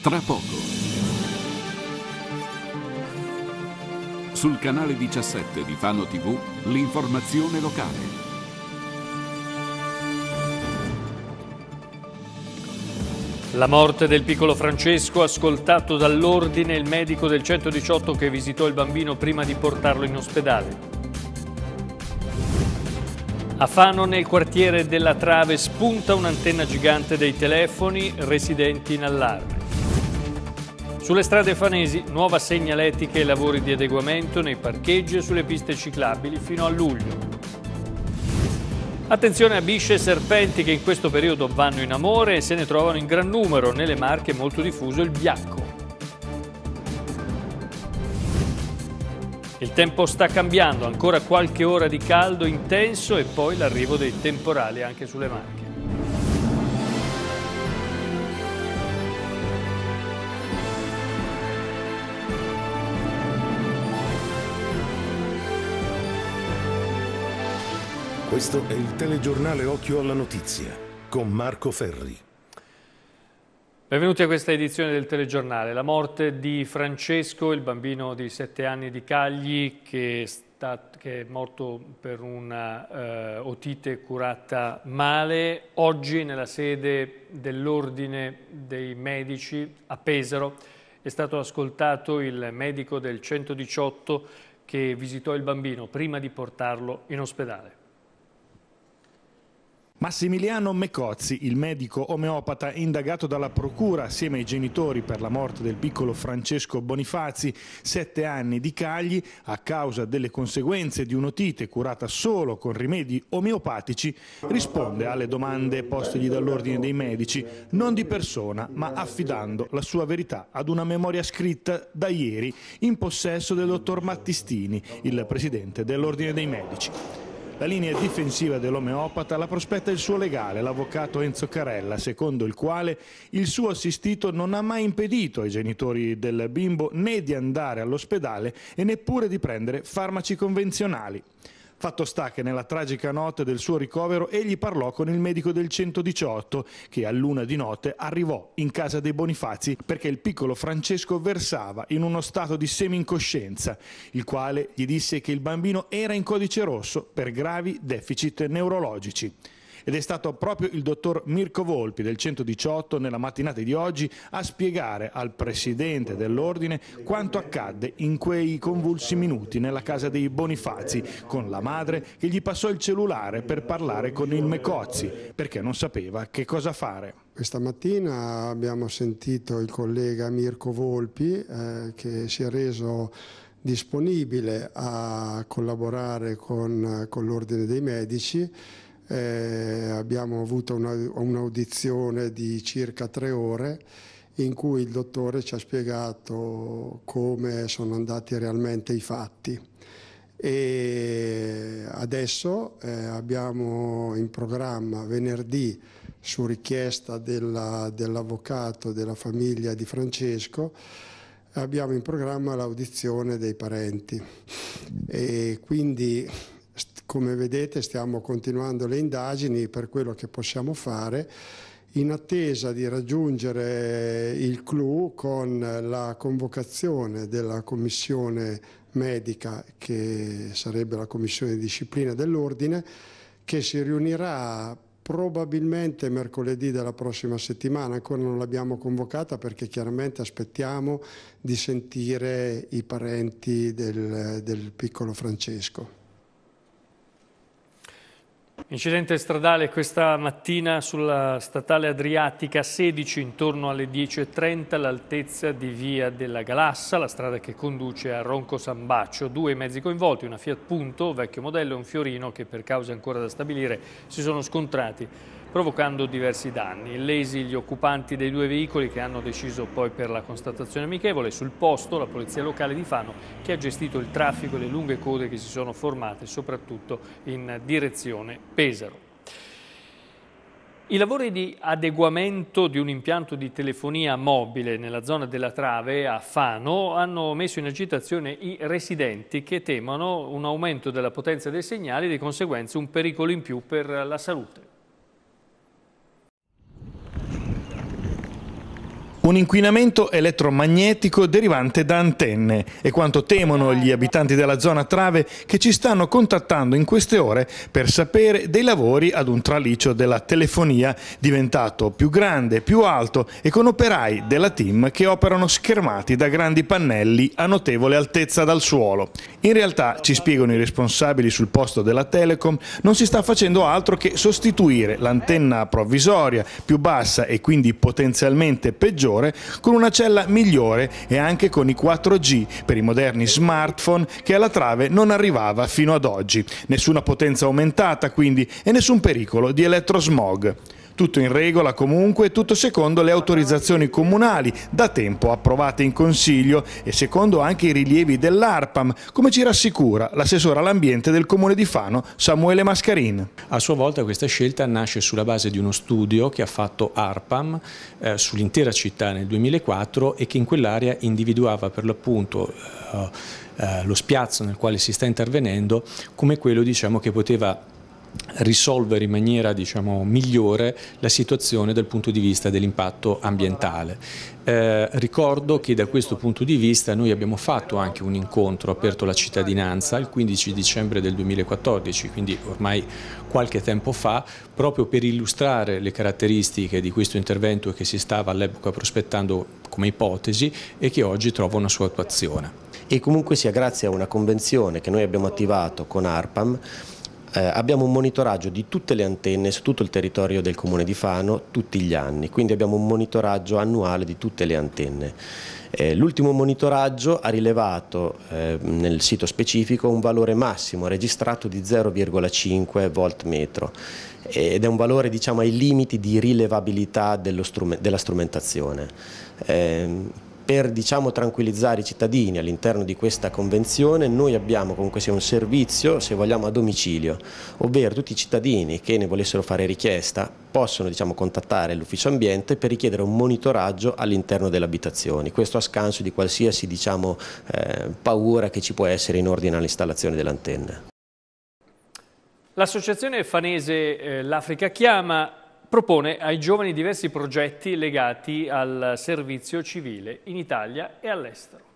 tra poco. Sul canale 17 di Fano TV, l'informazione locale. La morte del piccolo Francesco, ascoltato dall'ordine il medico del 118 che visitò il bambino prima di portarlo in ospedale. A Fano, nel quartiere della Trave, spunta un'antenna gigante dei telefoni, residenti in allarme. Sulle strade fanesi, nuova segnaletica e lavori di adeguamento nei parcheggi e sulle piste ciclabili fino a luglio. Attenzione a bisce e serpenti che in questo periodo vanno in amore e se ne trovano in gran numero. Nelle marche è molto diffuso il biacco. Il tempo sta cambiando, ancora qualche ora di caldo intenso e poi l'arrivo dei temporali anche sulle Marche. Questo è il telegiornale Occhio alla Notizia con Marco Ferri. Benvenuti a questa edizione del telegiornale. La morte di Francesco, il bambino di sette anni di Cagli che, che è morto per una uh, otite curata male. Oggi nella sede dell'Ordine dei Medici a Pesaro è stato ascoltato il medico del 118 che visitò il bambino prima di portarlo in ospedale. Massimiliano Mecozzi, il medico omeopata indagato dalla procura assieme ai genitori per la morte del piccolo Francesco Bonifazi, sette anni di cagli, a causa delle conseguenze di un'otite curata solo con rimedi omeopatici, risponde alle domande postegli dall'ordine dei medici, non di persona, ma affidando la sua verità ad una memoria scritta da ieri in possesso del dottor Mattistini, il presidente dell'ordine dei medici. La linea difensiva dell'omeopata la prospetta il suo legale, l'avvocato Enzo Carella, secondo il quale il suo assistito non ha mai impedito ai genitori del bimbo né di andare all'ospedale e neppure di prendere farmaci convenzionali. Fatto sta che nella tragica notte del suo ricovero egli parlò con il medico del 118 che a luna di notte arrivò in casa dei Bonifazi perché il piccolo Francesco versava in uno stato di semi-incoscienza, il quale gli disse che il bambino era in codice rosso per gravi deficit neurologici ed è stato proprio il dottor Mirko Volpi del 118 nella mattinata di oggi a spiegare al presidente dell'ordine quanto accadde in quei convulsi minuti nella casa dei Bonifazi con la madre che gli passò il cellulare per parlare con il Mecozzi perché non sapeva che cosa fare. Questa mattina abbiamo sentito il collega Mirko Volpi eh, che si è reso disponibile a collaborare con, con l'Ordine dei Medici eh, abbiamo avuto un'audizione di circa tre ore in cui il dottore ci ha spiegato come sono andati realmente i fatti. E adesso eh, abbiamo in programma venerdì, su richiesta dell'avvocato della famiglia di Francesco, abbiamo in programma l'audizione dei parenti. E quindi come vedete stiamo continuando le indagini per quello che possiamo fare in attesa di raggiungere il clou con la convocazione della commissione medica che sarebbe la commissione di disciplina dell'ordine che si riunirà probabilmente mercoledì della prossima settimana, ancora non l'abbiamo convocata perché chiaramente aspettiamo di sentire i parenti del, del piccolo Francesco. Incidente stradale questa mattina sulla statale Adriatica 16 intorno alle 10.30 all'altezza di via della Galassa, la strada che conduce a Ronco San Baccio. Due mezzi coinvolti, una Fiat Punto, vecchio modello e un Fiorino che per cause ancora da stabilire si sono scontrati provocando diversi danni. Lesi gli occupanti dei due veicoli che hanno deciso poi per la constatazione amichevole. Sul posto la polizia locale di Fano che ha gestito il traffico e le lunghe code che si sono formate soprattutto in direzione Pesaro. I lavori di adeguamento di un impianto di telefonia mobile nella zona della Trave a Fano hanno messo in agitazione i residenti che temono un aumento della potenza dei segnali e di conseguenza un pericolo in più per la salute. Un inquinamento elettromagnetico derivante da antenne e quanto temono gli abitanti della zona Trave che ci stanno contattando in queste ore per sapere dei lavori ad un traliccio della telefonia diventato più grande, più alto e con operai della team che operano schermati da grandi pannelli a notevole altezza dal suolo. In realtà, ci spiegano i responsabili sul posto della Telecom, non si sta facendo altro che sostituire l'antenna provvisoria più bassa e quindi potenzialmente peggiore maggiore con una cella migliore e anche con i 4G per i moderni smartphone che alla trave non arrivava fino ad oggi. Nessuna potenza aumentata quindi e nessun pericolo di elettrosmog. Tutto in regola comunque, tutto secondo le autorizzazioni comunali, da tempo approvate in Consiglio e secondo anche i rilievi dell'ARPAM, come ci rassicura l'assessore all'ambiente del Comune di Fano, Samuele Mascarin. A sua volta questa scelta nasce sulla base di uno studio che ha fatto ARPAM eh, sull'intera città nel 2004 e che in quell'area individuava per l'appunto eh, eh, lo spiazzo nel quale si sta intervenendo come quello diciamo, che poteva risolvere in maniera diciamo, migliore la situazione dal punto di vista dell'impatto ambientale. Eh, ricordo che da questo punto di vista noi abbiamo fatto anche un incontro aperto alla cittadinanza il 15 dicembre del 2014, quindi ormai qualche tempo fa, proprio per illustrare le caratteristiche di questo intervento che si stava all'epoca prospettando come ipotesi e che oggi trova una sua attuazione. E comunque sia grazie a una convenzione che noi abbiamo attivato con ARPAM eh, abbiamo un monitoraggio di tutte le antenne su tutto il territorio del comune di Fano tutti gli anni, quindi abbiamo un monitoraggio annuale di tutte le antenne. Eh, L'ultimo monitoraggio ha rilevato eh, nel sito specifico un valore massimo registrato di 0,5 volt metro ed è un valore diciamo, ai limiti di rilevabilità della strumentazione. Per diciamo, tranquillizzare i cittadini all'interno di questa convenzione noi abbiamo comunque sia un servizio, se vogliamo, a domicilio, ovvero tutti i cittadini che ne volessero fare richiesta possono diciamo, contattare l'ufficio ambiente per richiedere un monitoraggio all'interno delle abitazioni, questo a scanso di qualsiasi diciamo, eh, paura che ci può essere in ordine all'installazione delle antenne. L'associazione fanese eh, L'Africa Chiama propone ai giovani diversi progetti legati al servizio civile in Italia e all'estero.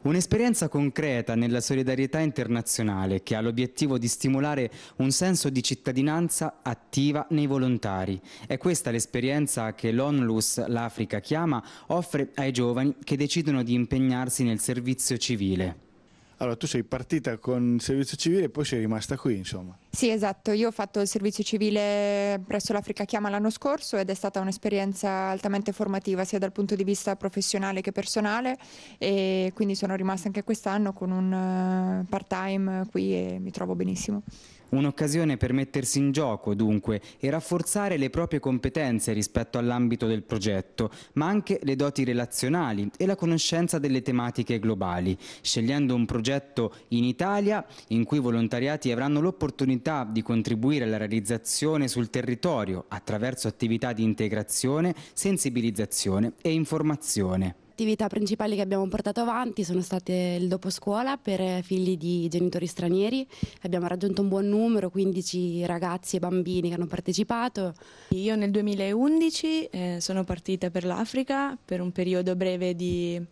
Un'esperienza concreta nella solidarietà internazionale che ha l'obiettivo di stimolare un senso di cittadinanza attiva nei volontari. È questa l'esperienza che l'ONLUS L'Africa chiama offre ai giovani che decidono di impegnarsi nel servizio civile. Allora, tu sei partita con il servizio civile e poi sei rimasta qui, insomma. Sì, esatto. Io ho fatto il servizio civile presso l'Africa Chiama l'anno scorso ed è stata un'esperienza altamente formativa sia dal punto di vista professionale che personale e quindi sono rimasta anche quest'anno con un eh, part-time qui e mi trovo benissimo. Un'occasione per mettersi in gioco, dunque, e rafforzare le proprie competenze rispetto all'ambito del progetto, ma anche le doti relazionali e la conoscenza delle tematiche globali, scegliendo un progetto in Italia in cui i volontariati avranno l'opportunità di contribuire alla realizzazione sul territorio attraverso attività di integrazione, sensibilizzazione e informazione attività principali che abbiamo portato avanti sono state il dopo scuola per figli di genitori stranieri. Abbiamo raggiunto un buon numero, 15 ragazzi e bambini che hanno partecipato. Io nel 2011 eh, sono partita per l'Africa per un periodo breve di,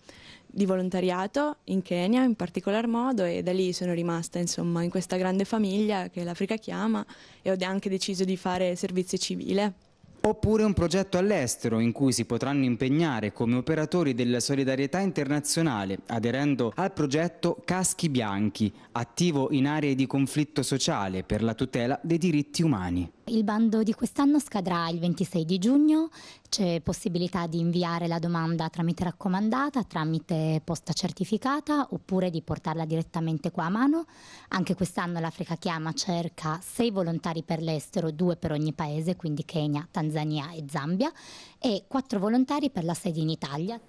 di volontariato in Kenya in particolar modo e da lì sono rimasta insomma in questa grande famiglia che l'Africa chiama e ho anche deciso di fare servizio civile. Oppure un progetto all'estero in cui si potranno impegnare come operatori della solidarietà internazionale aderendo al progetto Caschi Bianchi, attivo in aree di conflitto sociale per la tutela dei diritti umani. Il bando di quest'anno scadrà il 26 di giugno, c'è possibilità di inviare la domanda tramite raccomandata, tramite posta certificata oppure di portarla direttamente qua a mano. Anche quest'anno l'Africa Chiama cerca sei volontari per l'estero, due per ogni paese, quindi Kenya, Tanzania e Zambia, e quattro volontari per la sede in Italia.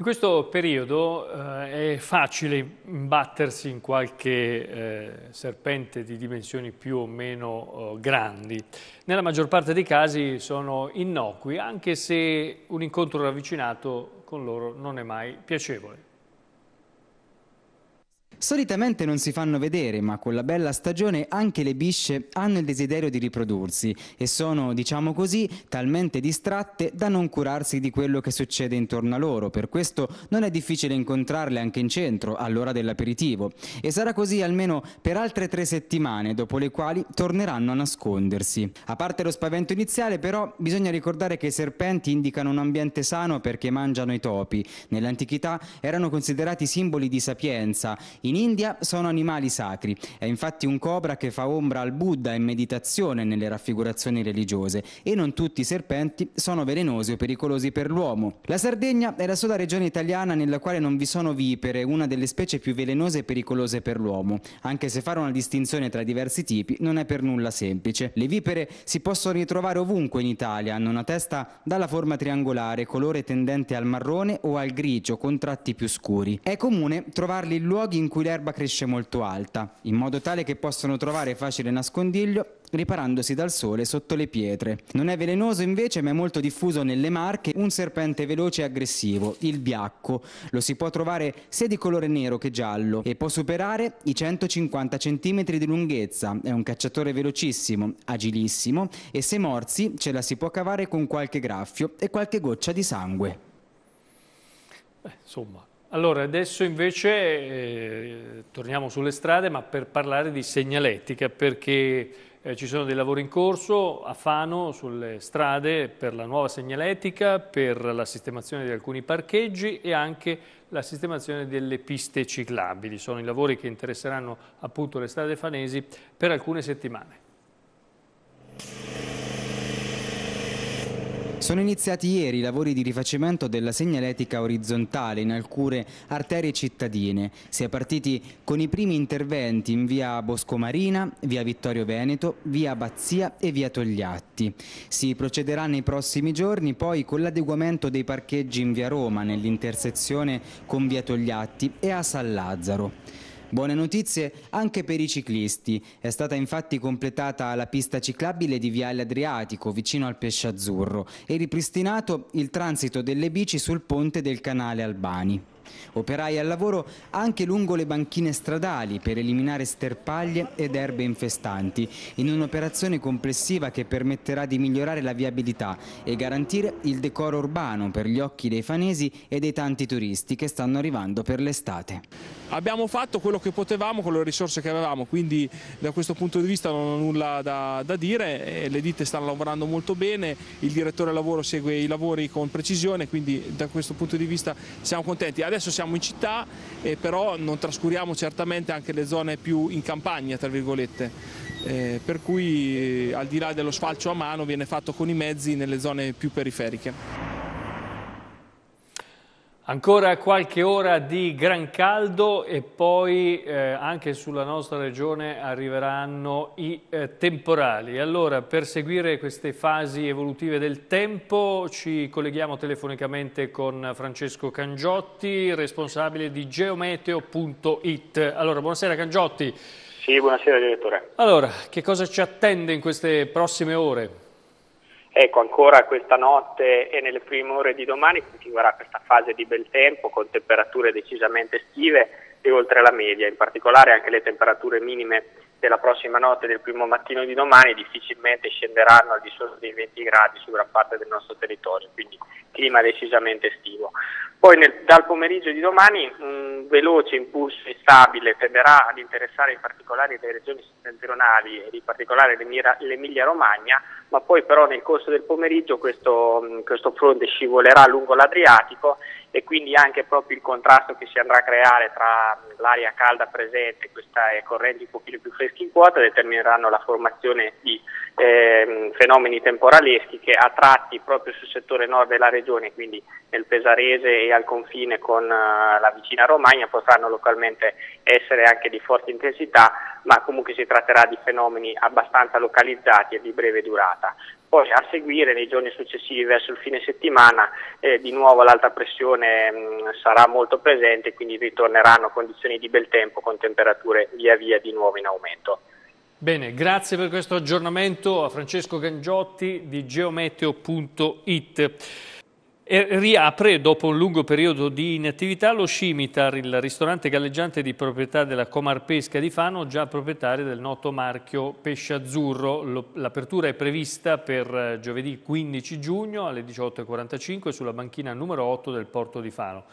In questo periodo eh, è facile imbattersi in qualche eh, serpente di dimensioni più o meno eh, grandi. Nella maggior parte dei casi sono innocui, anche se un incontro ravvicinato con loro non è mai piacevole. Solitamente non si fanno vedere, ma con la bella stagione anche le bisce hanno il desiderio di riprodursi e sono, diciamo così, talmente distratte da non curarsi di quello che succede intorno a loro. Per questo non è difficile incontrarle anche in centro all'ora dell'aperitivo. E sarà così almeno per altre tre settimane, dopo le quali torneranno a nascondersi. A parte lo spavento iniziale, però, bisogna ricordare che i serpenti indicano un ambiente sano perché mangiano i topi. Nell'antichità erano considerati simboli di sapienza. In India sono animali sacri. È infatti un cobra che fa ombra al Buddha in meditazione nelle raffigurazioni religiose e non tutti i serpenti sono velenosi o pericolosi per l'uomo. La Sardegna è la sola regione italiana nella quale non vi sono vipere, una delle specie più velenose e pericolose per l'uomo, anche se fare una distinzione tra diversi tipi non è per nulla semplice. Le vipere si possono ritrovare ovunque in Italia, hanno una testa dalla forma triangolare, colore tendente al marrone o al grigio con tratti più scuri. È comune trovarli in luoghi in cui cui l'erba cresce molto alta, in modo tale che possono trovare facile nascondiglio riparandosi dal sole sotto le pietre. Non è velenoso invece, ma è molto diffuso nelle Marche, un serpente veloce e aggressivo, il biacco. Lo si può trovare sia di colore nero che giallo e può superare i 150 cm di lunghezza. È un cacciatore velocissimo, agilissimo e se morsi ce la si può cavare con qualche graffio e qualche goccia di sangue. Beh, insomma, allora, adesso invece eh, torniamo sulle strade, ma per parlare di segnaletica, perché eh, ci sono dei lavori in corso a Fano sulle strade per la nuova segnaletica, per la sistemazione di alcuni parcheggi e anche la sistemazione delle piste ciclabili. Sono i lavori che interesseranno appunto le strade fanesi per alcune settimane. Sono iniziati ieri i lavori di rifacimento della segnaletica orizzontale in alcune arterie cittadine. Si è partiti con i primi interventi in via Boscomarina, via Vittorio Veneto, via Bazzia e via Togliatti. Si procederà nei prossimi giorni poi con l'adeguamento dei parcheggi in via Roma nell'intersezione con via Togliatti e a San Lazzaro. Buone notizie anche per i ciclisti. È stata infatti completata la pista ciclabile di Viale Adriatico vicino al Pesce Azzurro e ripristinato il transito delle bici sul ponte del canale Albani. Operai al lavoro anche lungo le banchine stradali per eliminare sterpaglie ed erbe infestanti, in un'operazione complessiva che permetterà di migliorare la viabilità e garantire il decoro urbano per gli occhi dei fanesi e dei tanti turisti che stanno arrivando per l'estate. Abbiamo fatto quello che potevamo con le risorse che avevamo, quindi da questo punto di vista non ho nulla da, da dire, le ditte stanno lavorando molto bene, il direttore lavoro segue i lavori con precisione, quindi da questo punto di vista siamo contenti. Adesso siamo in città, eh, però non trascuriamo certamente anche le zone più in campagna, tra virgolette. Eh, per cui eh, al di là dello sfalcio a mano viene fatto con i mezzi nelle zone più periferiche. Ancora qualche ora di gran caldo e poi eh, anche sulla nostra regione arriveranno i eh, temporali. Allora, per seguire queste fasi evolutive del tempo ci colleghiamo telefonicamente con Francesco Cangiotti, responsabile di geometeo.it. Allora, buonasera Cangiotti. Sì, buonasera direttore. Allora, che cosa ci attende in queste prossime ore? Ecco, ancora questa notte e nelle prime ore di domani continuerà questa fase di bel tempo con temperature decisamente estive e oltre la media, in particolare anche le temperature minime della prossima notte e del primo mattino di domani difficilmente scenderanno al di sotto dei 20 gradi su gran parte del nostro territorio, quindi clima decisamente estivo. Poi nel, dal pomeriggio di domani un veloce impulso instabile tenderà ad interessare in particolare le regioni settentrionali ed in particolare l'Emilia Romagna, ma poi però nel corso del pomeriggio questo, questo fronte scivolerà lungo l'Adriatico e quindi anche proprio il contrasto che si andrà a creare tra l'aria calda presente e queste correnti un pochino più fresche in quota determineranno la formazione di eh, fenomeni temporaleschi che a tratti proprio sul settore nord della regione, quindi nel Pesarese e al confine con uh, la vicina Romagna, potranno localmente essere anche di forte intensità, ma comunque si tratterà di fenomeni abbastanza localizzati e di breve durata. Poi a seguire nei giorni successivi verso il fine settimana eh, di nuovo l'alta pressione mh, mm, sarà molto presente, quindi ritorneranno condizioni di bel tempo con temperature via via di nuovo in aumento. Bene, grazie per questo aggiornamento a Francesco Gangiotti di geometeo.it. E riapre dopo un lungo periodo di inattività lo Scimitar, il ristorante galleggiante di proprietà della Comar Pesca di Fano, già proprietario del noto marchio Pesce Azzurro. L'apertura è prevista per eh, giovedì 15 giugno alle 18.45 sulla banchina numero 8 del porto di Fano.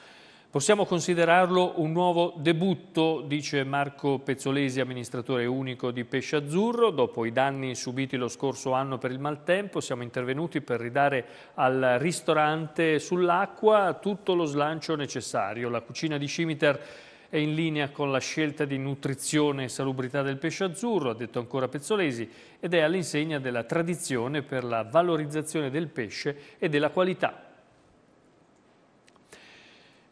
Possiamo considerarlo un nuovo debutto, dice Marco Pezzolesi, amministratore unico di Pesce Azzurro. Dopo i danni subiti lo scorso anno per il maltempo, siamo intervenuti per ridare al ristorante sull'acqua tutto lo slancio necessario. La cucina di Scimitar è in linea con la scelta di nutrizione e salubrità del pesce azzurro, ha detto ancora Pezzolesi, ed è all'insegna della tradizione per la valorizzazione del pesce e della qualità.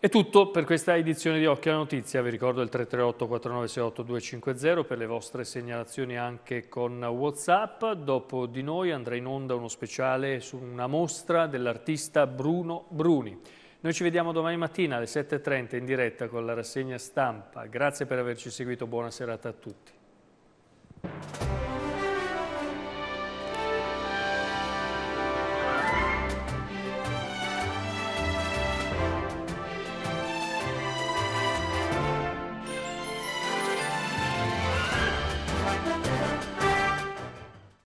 È tutto per questa edizione di Occhio alla Notizia, vi ricordo il 338 4968 250 per le vostre segnalazioni anche con Whatsapp. Dopo di noi andrà in onda uno speciale su una mostra dell'artista Bruno Bruni. Noi ci vediamo domani mattina alle 7.30 in diretta con la rassegna stampa. Grazie per averci seguito, buona serata a tutti.